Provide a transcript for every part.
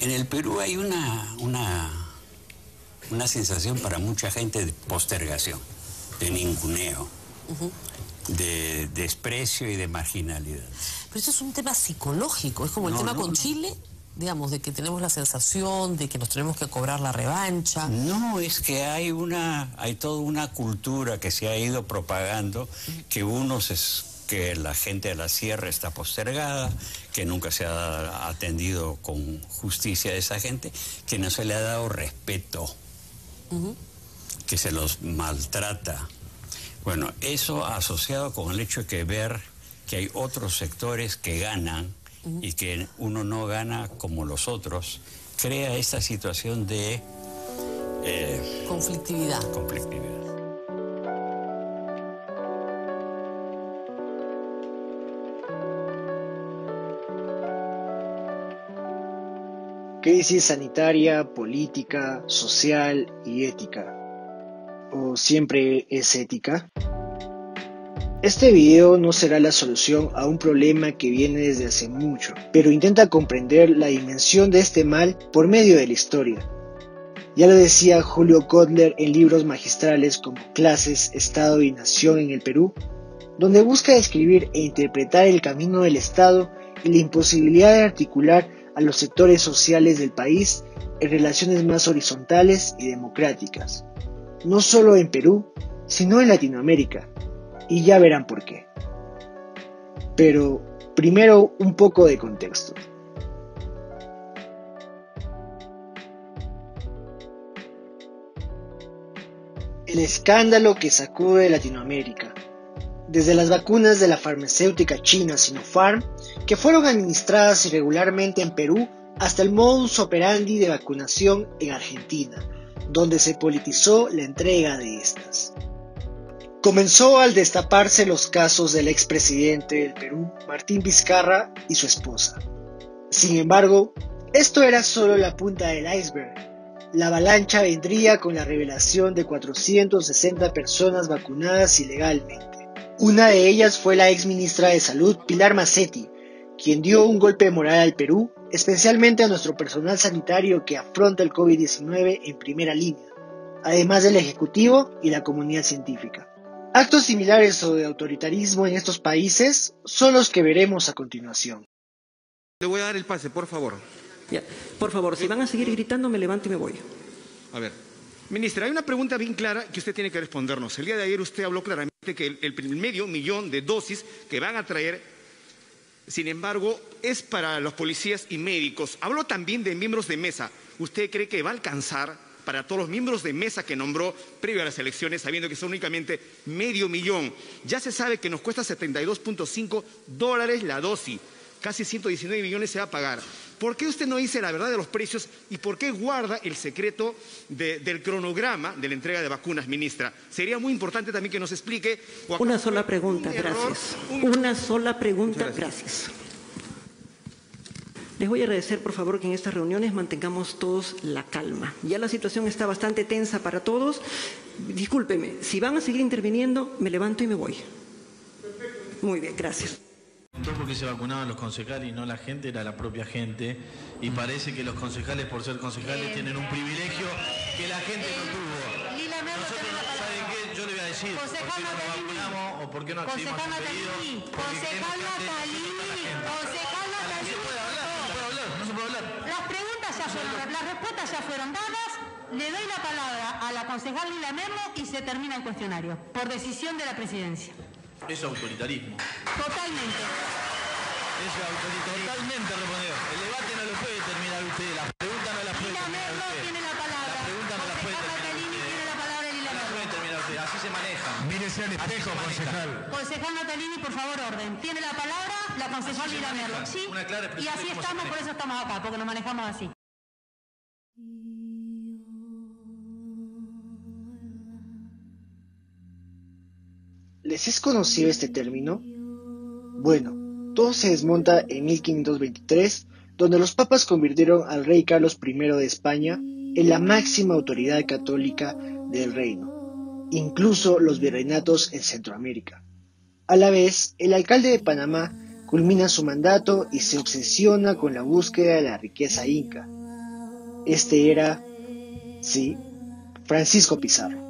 En el Perú hay una, una, una sensación para mucha gente de postergación, de ninguneo, de desprecio y de marginalidad. Pero eso es un tema psicológico, es como el tema con Chile, digamos, de que tenemos la sensación de que nos tenemos que cobrar la revancha. No, es que hay una, hay toda una cultura que se ha ido propagando, que unos es que la gente de la sierra está postergada, que nunca se ha atendido con justicia a esa gente, que no se le ha dado respeto, que se los maltrata. Bueno, eso asociado con el hecho de que ver que hay otros sectores que ganan y que uno no gana como los otros, crea esta situación de... Eh, conflictividad. Conflictividad. Crisis sanitaria, política, social y ética. ¿O siempre es ética? Este video no será la solución a un problema que viene desde hace mucho, pero intenta comprender la dimensión de este mal por medio de la historia. Ya lo decía Julio Kotler en libros magistrales como Clases, Estado y Nación en el Perú, donde busca describir e interpretar el camino del Estado y la imposibilidad de articular a los sectores sociales del país en relaciones más horizontales y democráticas, no solo en Perú, sino en Latinoamérica, y ya verán por qué. Pero primero un poco de contexto. El escándalo que sacude Latinoamérica, desde las vacunas de la farmacéutica china Sinopharm, que fueron administradas irregularmente en Perú, hasta el modus operandi de vacunación en Argentina, donde se politizó la entrega de estas. Comenzó al destaparse los casos del expresidente del Perú, Martín Vizcarra, y su esposa. Sin embargo, esto era solo la punta del iceberg. La avalancha vendría con la revelación de 460 personas vacunadas ilegalmente. Una de ellas fue la ex ministra de Salud, Pilar Macetti, quien dio un golpe moral al Perú, especialmente a nuestro personal sanitario que afronta el COVID-19 en primera línea, además del Ejecutivo y la comunidad científica. Actos similares o de autoritarismo en estos países son los que veremos a continuación. Le voy a dar el pase, por favor. por favor, si van a seguir gritando, me levanto y me voy. A ver. Ministra, hay una pregunta bien clara que usted tiene que respondernos. El día de ayer usted habló claramente que el, el medio millón de dosis que van a traer, sin embargo, es para los policías y médicos. Habló también de miembros de mesa. ¿Usted cree que va a alcanzar para todos los miembros de mesa que nombró previo a las elecciones, sabiendo que son únicamente medio millón. Ya se sabe que nos cuesta 72.5 dólares la dosis. Casi 119 millones se va a pagar. ¿Por qué usted no dice la verdad de los precios y por qué guarda el secreto del cronograma de la entrega de vacunas, ministra? Sería muy importante también que nos explique. Una sola pregunta, gracias. Una sola pregunta, gracias. Les voy a agradecer, por favor, que en estas reuniones mantengamos todos la calma. Ya la situación está bastante tensa para todos. Discúlpeme, si van a seguir interviniendo, me levanto y me voy. Muy bien, gracias. Porque se vacunaban los concejales y no la gente, era la propia gente. Y parece que los concejales, por ser concejales, tienen un privilegio que la gente no tuvo. Nosotros, ¿saben qué? Yo le voy a decir, ¿por qué no nos vacunamos o por qué no accedimos a su pedido? Concejal las respuestas ya fueron dadas. Le doy la palabra a la concejal Lila Memo y se termina el cuestionario, por decisión de la presidencia. Es autoritarismo. Totalmente. Es autoritarismo. Totalmente respondió. El debate no lo puede terminar usted. La pregunta no la puede Lila terminar Merlo usted. tiene la palabra. La pregunta no la puede terminar Natalini usted. tiene la palabra Lila No la puede terminar usted. Así se maneja. Mírese al espejo, concejal. Concejal Natalini, por favor, orden. Tiene la palabra la concejal Lila. Merlo. Sí. Una clara Y así estamos, por eso estamos acá, porque nos manejamos así. ¿Les es conocido este término? Bueno, todo se desmonta en 1523, donde los papas convirtieron al rey Carlos I de España en la máxima autoridad católica del reino, incluso los virreinatos en Centroamérica. A la vez, el alcalde de Panamá culmina su mandato y se obsesiona con la búsqueda de la riqueza inca, Este era, sí, Francisco Pizarro.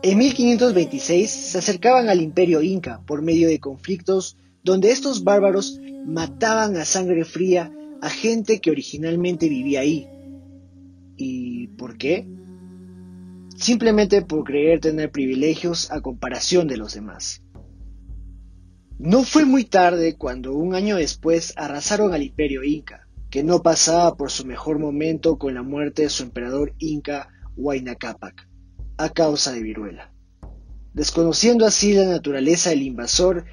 En 1526 se acercaban al imperio inca por medio de conflictos donde estos bárbaros mataban a sangre fría a gente que originalmente vivía ahí. ¿Y por qué? Simplemente por creer tener privilegios a comparación de los demás. No fue muy tarde cuando un año después arrasaron al imperio inca, que no pasaba por su mejor momento con la muerte de su emperador inca Huayna Capac a causa de viruela, desconociendo así la naturaleza del invasor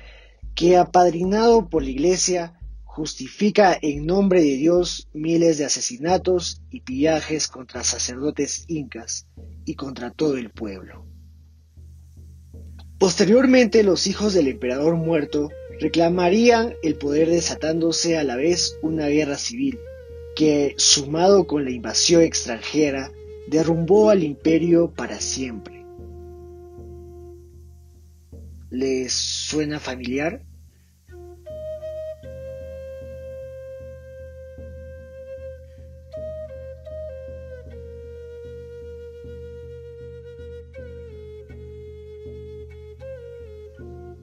que, apadrinado por la Iglesia, justifica en nombre de Dios miles de asesinatos y pillajes contra sacerdotes incas y contra todo el pueblo. Posteriormente los hijos del emperador muerto reclamarían el poder desatándose a la vez una guerra civil, que, sumado con la invasión extranjera, derrumbó al imperio para siempre. ¿Les suena familiar?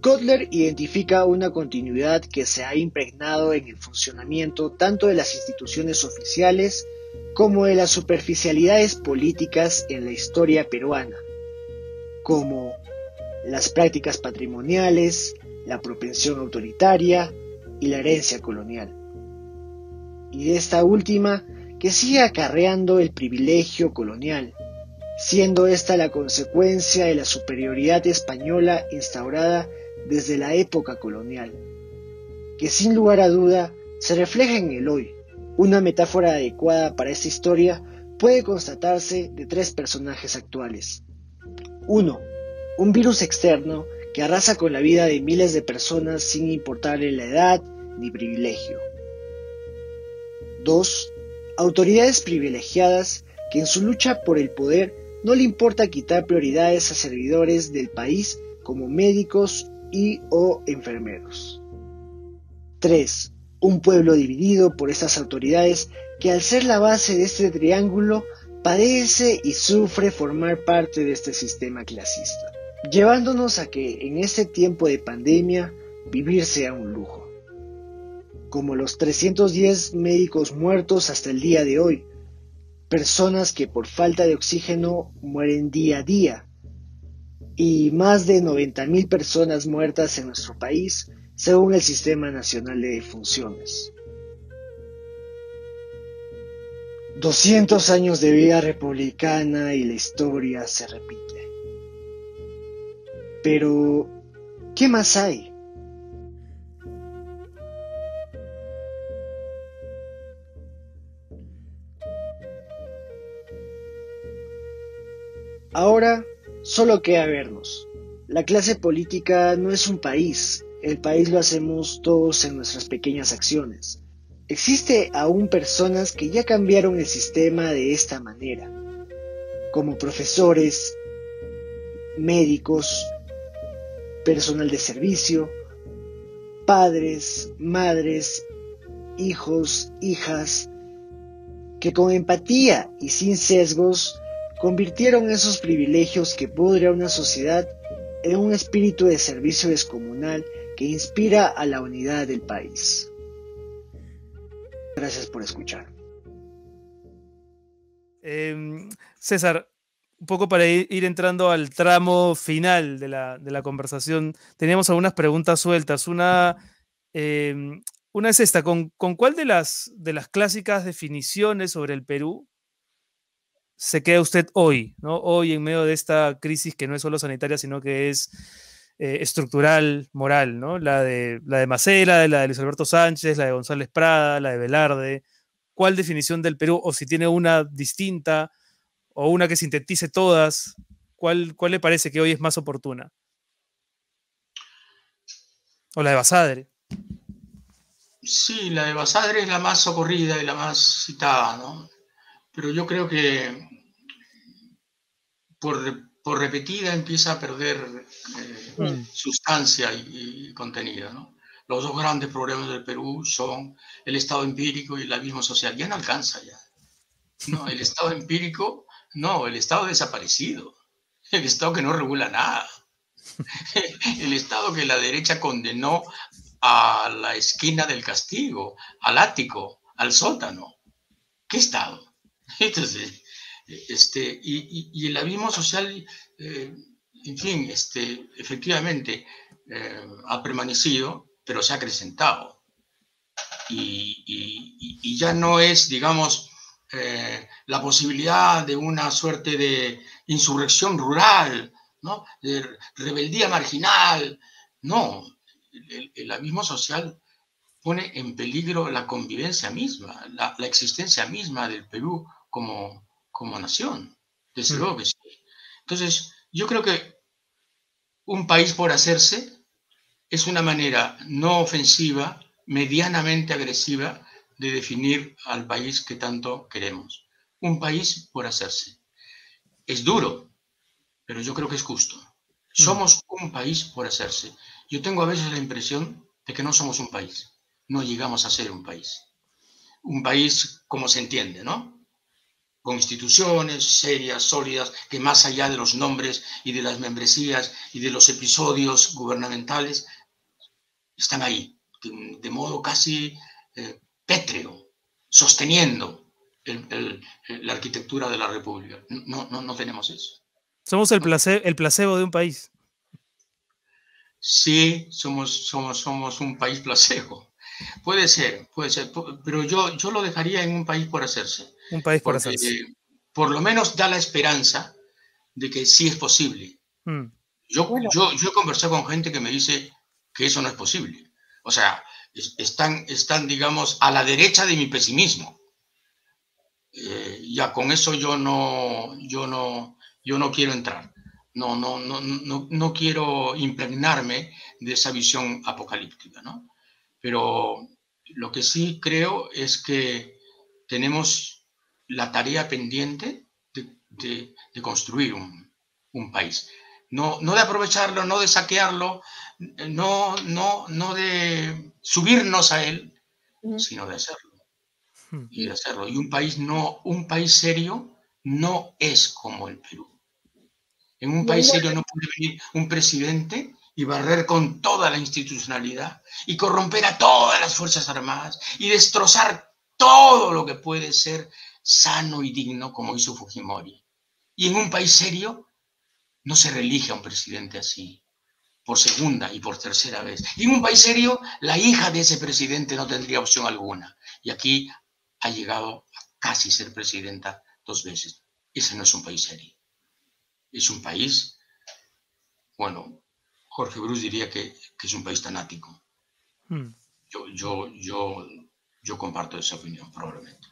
Kotler identifica una continuidad que se ha impregnado en el funcionamiento tanto de las instituciones oficiales como de las superficialidades políticas en la historia peruana, como las prácticas patrimoniales, la propensión autoritaria y la herencia colonial. Y de esta última que sigue acarreando el privilegio colonial, siendo esta la consecuencia de la superioridad española instaurada desde la época colonial, que sin lugar a duda se refleja en el hoy, una metáfora adecuada para esta historia puede constatarse de tres personajes actuales. 1. Un virus externo que arrasa con la vida de miles de personas sin importarle la edad ni privilegio. 2. Autoridades privilegiadas que en su lucha por el poder no le importa quitar prioridades a servidores del país como médicos y o enfermeros. 3 un pueblo dividido por estas autoridades que al ser la base de este triángulo padece y sufre formar parte de este sistema clasista, llevándonos a que en este tiempo de pandemia vivir sea un lujo. Como los 310 médicos muertos hasta el día de hoy, personas que por falta de oxígeno mueren día a día, y más de 90.000 personas muertas en nuestro país según el Sistema Nacional de Funciones. 200 años de vida republicana y la historia se repite. Pero, ¿qué más hay? Ahora solo queda vernos. La clase política no es un país, el país lo hacemos todos en nuestras pequeñas acciones. Existe aún personas que ya cambiaron el sistema de esta manera, como profesores, médicos, personal de servicio, padres, madres, hijos, hijas, que con empatía y sin sesgos convirtieron esos privilegios que pudre una sociedad en un espíritu de servicio descomunal que inspira a la unidad del país. Gracias por escuchar. Em, César, un poco para ir, entrando al tramo final de la, conversación, teníamos algunas preguntas sueltas. Una, em, una es esta, ¿con, cuál de las, de las clásicas definiciones sobre el Perú se queda usted hoy, ¿no? Hoy en medio de esta crisis que no es solo sanitaria, sino que es eh, estructural, moral, ¿no? La de, la de Macera, la de Luis Alberto Sánchez, la de González Prada, la de Velarde. ¿Cuál definición del Perú? O si tiene una distinta o una que sintetice todas, ¿cuál, cuál le parece que hoy es más oportuna? O la de Basadre. Sí, la de Basadre es la más socorrida y la más citada, ¿no? Pero yo creo que por por repetida empieza a perder eh, mm. sustancia y, contenido. Los dos grandes problemas del Perú son el estado empírico y el abismo social. Ya no alcanza ya. No, el Estado empírico, no, el Estado desaparecido, el Estado que no regula nada, el Estado que la derecha condenó a la esquina del castigo, al ático, al sótano. ¿Qué Estado? Entonces, este, y, el abismo social, eh, en fin, este, efectivamente eh, ha permanecido, pero se ha acrecentado. Y, ya no es, digamos, eh, la posibilidad de una suerte de insurrección rural, ¿no? de rebeldía marginal. No, el, abismo social pone en peligro la convivencia misma, la, existencia misma del Perú como, como nación. Desde mm. luego que sí. Entonces, yo creo que un país por hacerse es una manera no ofensiva, medianamente agresiva, de definir al país que tanto queremos. Un país por hacerse. Es duro, pero yo creo que es justo. Mm. Somos un país por hacerse. Yo tengo a veces la impresión de que no somos un país, no llegamos a ser un país. Un país como se entiende, ¿no? Con instituciones serias, sólidas, que más allá de los nombres y de las membresías y de los episodios gubernamentales, están ahí, de, modo casi eh, pétreo, sosteniendo la arquitectura de la República. No, no, no tenemos eso. Somos el, el placebo de un país. Sí, somos, somos, somos un país placebo. Puede ser, puede ser, pero yo, yo lo dejaría en un país por hacerse. Un país por hacerse. Por lo menos da la esperanza de que sí es posible. Mm. Yo, yo, yo he conversado con gente que me dice que eso no es posible. O sea, están, están digamos, a la derecha de mi pesimismo. Eh, ya con eso yo no, yo no, yo no quiero entrar no, no, no, no, no quiero impregnarme de esa visión apocalíptica, ¿no? Pero lo que sí creo es que tenemos la tarea pendiente de, construir un, país. No, no de aprovecharlo, no de saquearlo, no, no, no de subirnos a él, sino de hacerlo. Hmm. Y de hacerlo. Y un país, no, un país serio no es como el Perú. En un país serio no puede venir un presidente y barrer con toda la institucionalidad y corromper a todas las Fuerzas Armadas y destrozar todo lo que puede ser sano y digno como hizo Fujimori. Y en un país serio no se reelige a un presidente así, por segunda y por tercera vez. Y en un país serio la hija de ese presidente no tendría opción alguna. Y aquí ha llegado a casi ser presidenta dos veces. Ese no es un país serio es un país, bueno, Jorge Bruce diría que, es un país tanático. Hmm. Yo, yo, yo, yo comparto esa opinión, probablemente.